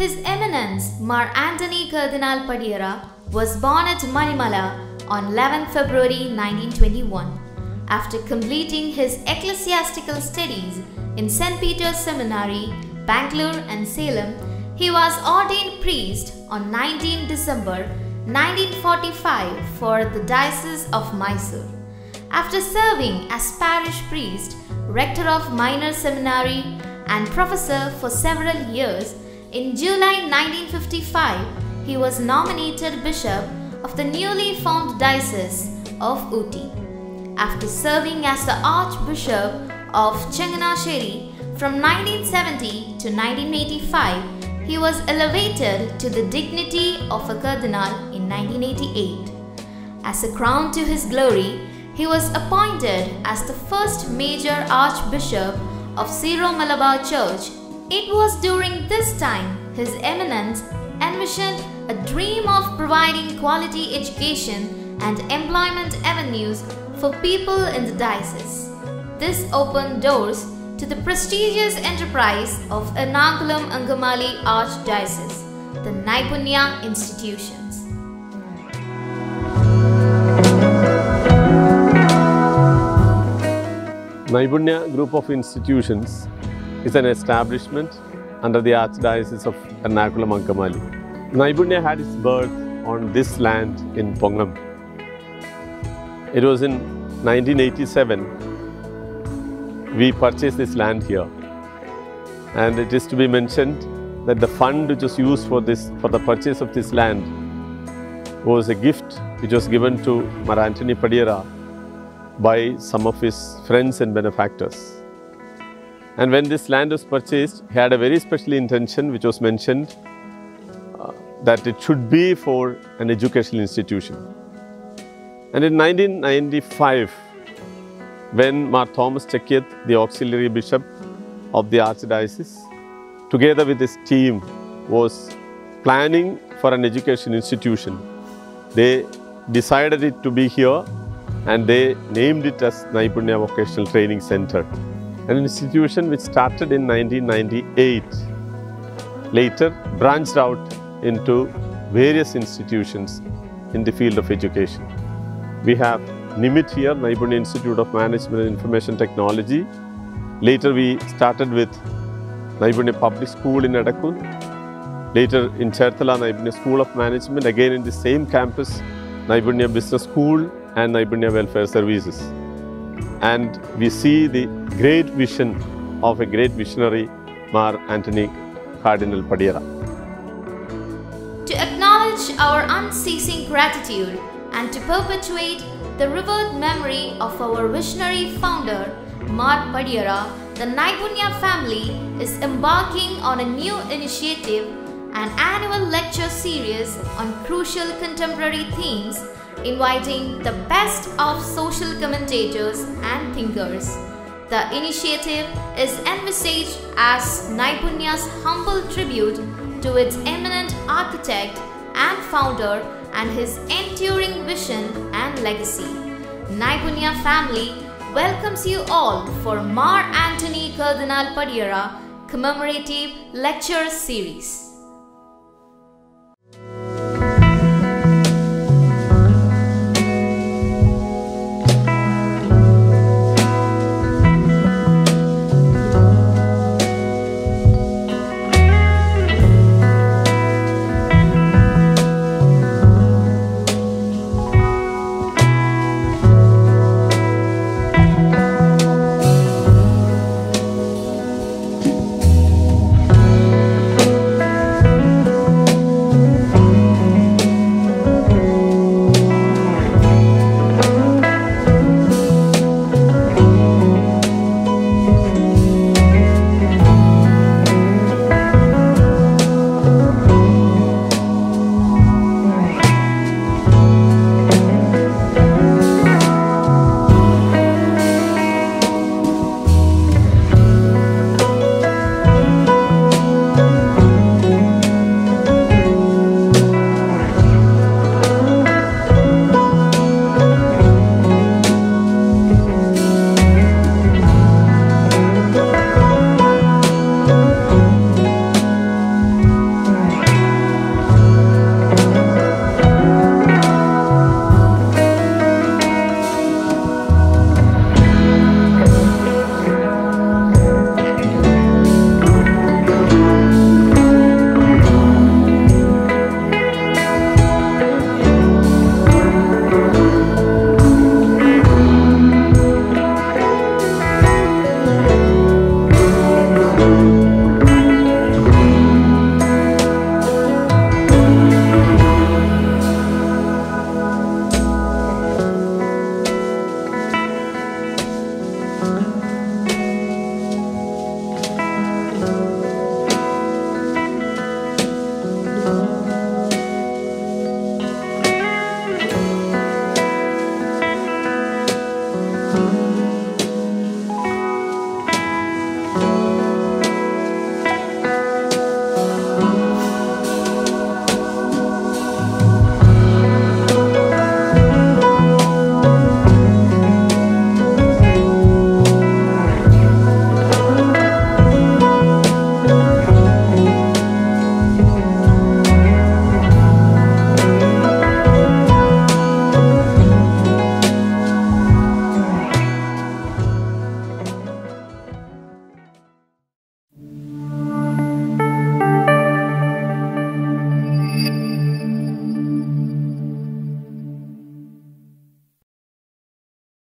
His Eminence Mar Antony Cardinal Padiyara was born at Manimala on 11 February 1921. After completing his ecclesiastical studies in St. Peter's Seminary, Bangalore and Salem, he was ordained priest on 19 December 1945 for the Diocese of Mysore. After serving as parish priest, rector of minor seminary, and professor for several years, in July 1955 he was nominated bishop of the newly formed Diocese of Ooty. After serving as the Archbishop of Changanasheri from 1970 to 1985, he was elevated to the dignity of a cardinal in 1988. As a crown to his glory, he was appointed as the first major archbishop of Syro Malabar Church. It was during this time His Eminence envisioned a dream of providing quality education and employment avenues for people in the diocese. This opened doors to the prestigious enterprise of Ernakulam Angamali Archdiocese, the Naipunnya Institutions. Naipunnya Group of Institutions is an establishment under the Archdiocese of Ernakulam Angamali. Naipunnya had its birth on this land in Pongam. It was in 1987 we purchased this land here. And it is to be mentioned that the fund which was used for this for the purchase of this land was a gift which was given to Mar Antony Padiyara by some of his friends and benefactors. And when this land was purchased, he had a very special intention which was mentioned uh, that it should be for an educational institution. And in 1995, when Mar Thomas Chakiath, the auxiliary bishop of the archdiocese, together with his team, was planning for an education institution, they decided it to be here and they named it as Naipunnya Vocational Training Center, an institution which started in 1998, later branched out into various institutions in the field of education. We have NIMIT here, Naipunnya Institute of Management and Information Technology. Later we started with Naipunnya Public School in Edakkunnu. Later in Cherthala, Naipunnya School of Management, again in the same campus, Naipunnya Business School and Naipunnya Welfare Services. And we see the great vision of a great visionary, Mar Antony Cardinal Padiyara. To acknowledge our unceasing gratitude and to perpetuate the revered memory of our visionary founder, Mar Padiyara, the Naipunnya family is embarking on a new initiative, an annual lecture series on crucial contemporary themes, inviting the best of social commentators and thinkers. The initiative is envisaged as Naipunnya's humble tribute to its eminent architect and founder and his enduring vision and legacy. Naipunya family welcomes you all for Mar Antony Cardinal Padiyara commemorative lecture series.